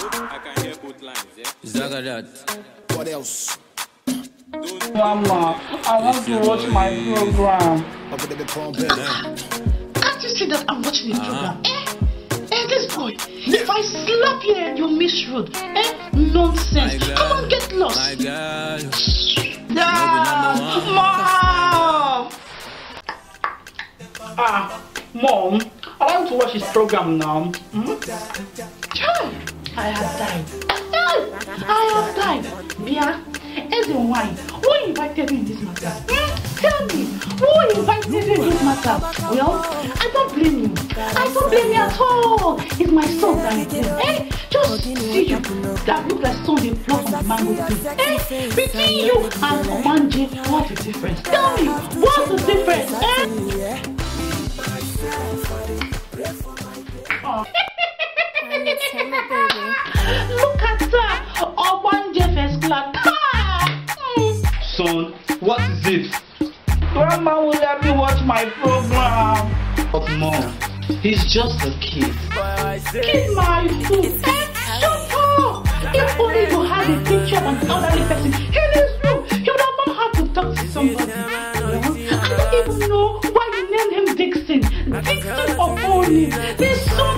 I can hear both lines, yeah? Zagadat. What else? Mama, I want to watch my program. Can't you see that I'm watching the program? Eh? Eh, this boy, if I slap you and you miss road, eh? Nonsense. Come on, get lost. My God. Dad! Mom! Ah, Mom, I want to watch his program now. Hmm? Child, I have died. I have died. As a wine, who invited you in this matter? Tell me, who invited you in this matter? Well, I don't blame you. I don't blame you at all. It's my son that is there. Eh? Just see you. That look like they pluck from the mango tree. Eh? Between you and Omanje, what's the difference? Tell me, what's the difference? Eh? Oh. Look at that! Omanje first class. Ah! Hmm. Son, what is it? Grandma will let me watch my program. But mom, he's just a kid. Kid my foot. Eh? Shut up! If only you had a picture of an elderly person in this room, you would have known how to talk to somebody. I don't even know why you named him Dixon. Dixon of all names, the son of a Dick. I never get back to a Dick. I never get back to a Dick. That's why he's feeling like this. Anyway, I won't leave here until I'm done. Even if you be Popo Boy so,